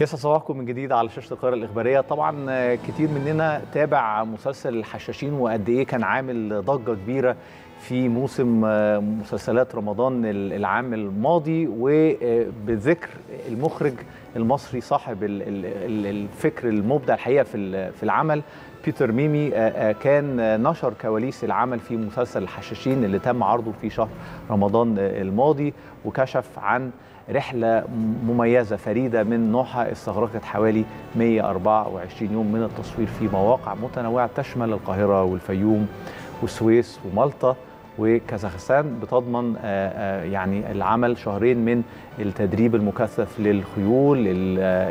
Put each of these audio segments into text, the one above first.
يسعد صباحكم من جديد على شاشة القاهرة الإخبارية. طبعا كتير مننا تابع مسلسل الحشاشين وقد إيه كان عامل ضجة كبيرة في موسم مسلسلات رمضان العام الماضي وبذكر المخرج المصري صاحب الفكر المبدع الحقيقة في في العمل. بيتر ميمي كان نشر كواليس العمل في مسلسل الحشاشين اللي تم عرضه في شهر رمضان الماضي وكشف عن رحلة مميزة فريدة من نوعها. استغرقت حوالي 124 يوم من التصوير في مواقع متنوعة تشمل القاهرة والفيوم والسويس ومالطا. وكازاخستان بتضمن يعني العمل شهرين من التدريب المكثف للخيول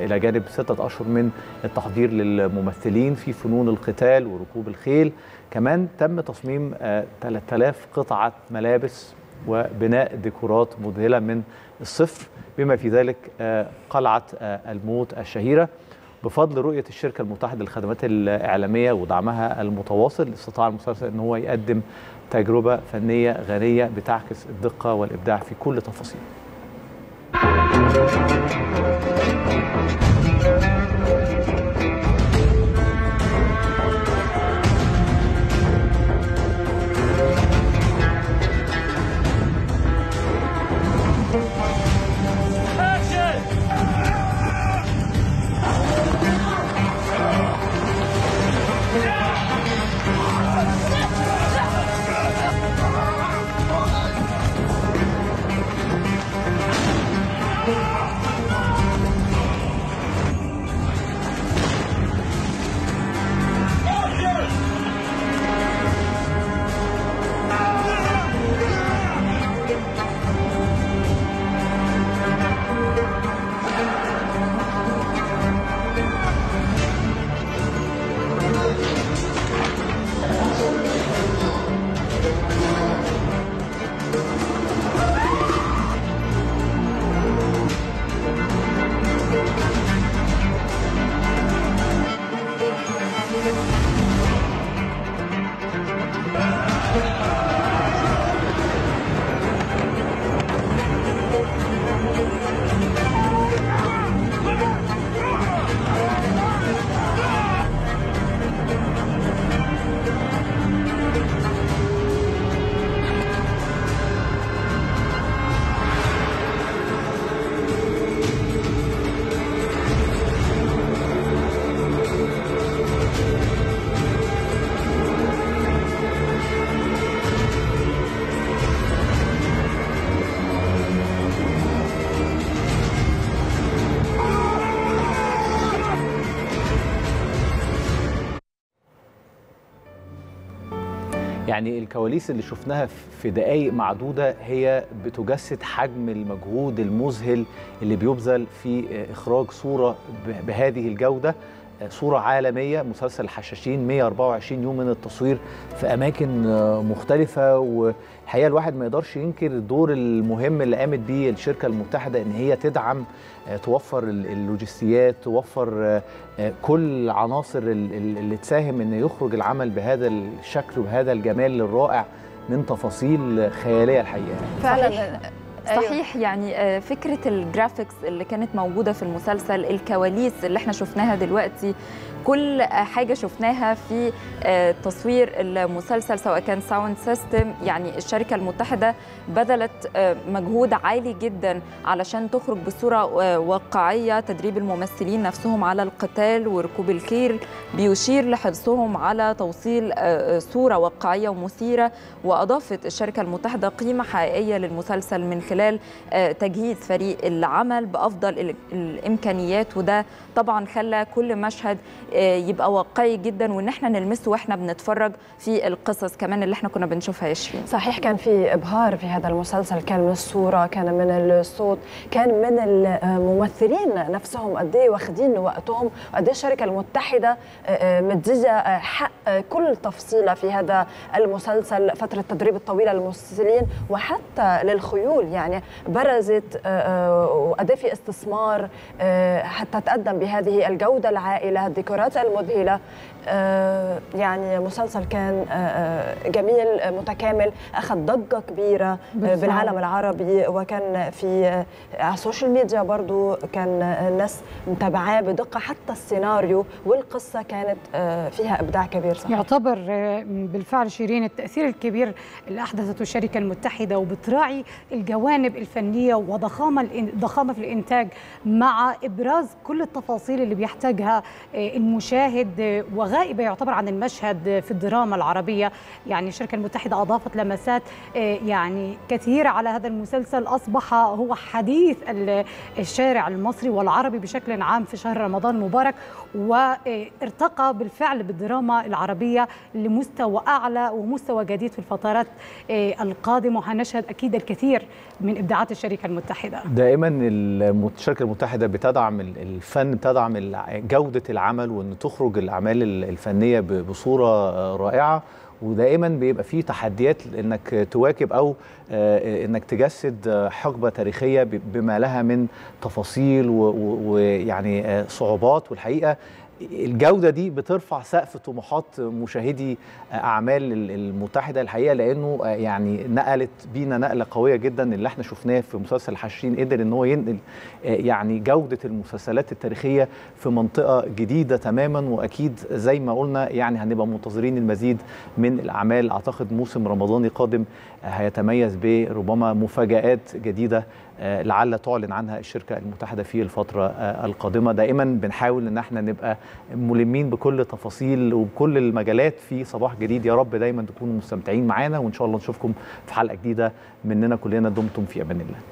إلى جانب ستة أشهر من التحضير للممثلين في فنون القتال وركوب الخيل. كمان تم تصميم 3000 قطعة ملابس وبناء ديكورات مذهلة من الصفر بما في ذلك قلعة الموت الشهيرة. بفضل رؤية الشركة المتحدة للخدمات الإعلامية ودعمها المتواصل استطاع المسلسل إن هو يقدم تجربة فنية غنية بتعكس الدقة والإبداع في كل تفاصيل. يعني الكواليس اللي شفناها في دقائق معدودة هي بتجسد حجم المجهود المذهل اللي بيبذل في إخراج صورة بهذه الجودة. صورة عالمية مسلسل الحشاشين 124 يوم من التصوير في أماكن مختلفة والحقيقة الواحد ما يقدرش ينكر الدور المهم اللي قامت بيه الشركة المتحدة إن هي تدعم توفر اللوجستيات توفر كل عناصر اللي تساهم إن يخرج العمل بهذا الشكل وبهذا الجمال الرائع من تفاصيل خيالية الحقيقة. فعلا. صحيح يعني فكرة ال graphics اللي كانت موجودة في المسلسل الكواليس اللي إحنا شفناها دلوقتي كل حاجة شفناها في تصوير المسلسل سواء كان sound system يعني الشركة المتحدة بذلت مجهود عالي جدا علشان تخرج بصورة واقعية تدريب الممثلين نفسهم على القتال وركوب الخيل بيشير لحرصهم على توصيل صورة واقعية ومثيرة وأضافت الشركة المتحدة قيمة حقيقية للمسلسل من خلال تجهيز فريق العمل بأفضل الإمكانيات وده طبعا خلى كل مشهد يبقى واقعي جدا وإن إحنا نلمسه وإحنا بنتفرج في القصص كمان اللي إحنا كنا بنشوفها شيرين. صحيح كان في إبهار في هذا المسلسل كان من الصورة كان من الصوت كان من الممثلين نفسهم قد إيه واخدين وقتهم وقد إيه الشركة المتحدة مديه حق كل تفصيلة في هذا المسلسل فترة التدريب الطويلة للممثلين وحتى للخيول يعني برزت وقد في استثمار حتى تقدم بهذه الجودة العائلة الديكورات آه يعني مسلسل كان آه جميل متكامل أخذ ضجة كبيرة بالفعل. بالعالم العربي وكان في على ال social media برضو كان الناس متابعاه بدقة حتى السيناريو والقصة كانت فيها إبداع كبير صحيح. يعتبر بالفعل شيرين التأثير الكبير اللي أحدثته الشركة المتحدة وبتراعي الجوانب الفنية وضخامة ضخامة في الإنتاج مع إبراز كل التفاصيل اللي بيحتاجها المشاهد وغائبه يعتبر عن المشهد في الدراما العربية. يعني الشركة المتحدة أضافت لمسات يعني كثيرة على هذا المسلسل. أصبح هو حديث الشارع المصري والعربي بشكل عام في شهر رمضان المبارك وارتقى بالفعل بالدراما العربية لمستوى أعلى ومستوى جديد في الفترات القادمة. وهنشهد أكيد الكثير من إبداعات الشركة المتحدة. دائما الشركة المتحدة بتدعم الفن بتدعم جودة العمل وأن تخرج الأعمال الفنية بصورة رائعة. ودائما بيبقى فيه تحديات إنك تواكب أو إنك تجسد حقبة تاريخية بما لها من تفاصيل ويعني صعوبات. والحقيقة الجودة دي بترفع سقف طموحات مشاهدي أعمال المتحدة الحقيقة لأنه يعني نقلت بينا نقلة قوية جدا اللي إحنا شفناه في مسلسل الحشاشين قدر إن هو ينقل يعني جودة المسلسلات التاريخية في منطقة جديدة تماما. وأكيد زي ما قلنا يعني هنبقى منتظرين المزيد من الأعمال. أعتقد موسم رمضاني قادم هيتميز بربما مفاجآت جديدة لعل تعلن عنها الشركة المتحدة في الفترة القادمة. دائما بنحاول إن إحنا نبقى ملمين بكل تفاصيل وبكل المجالات في صباح جديد. يا رب دايما تكونوا مستمتعين معانا وإن شاء الله نشوفكم في حلقة جديدة مننا كلنا. دمتم في أمان الله.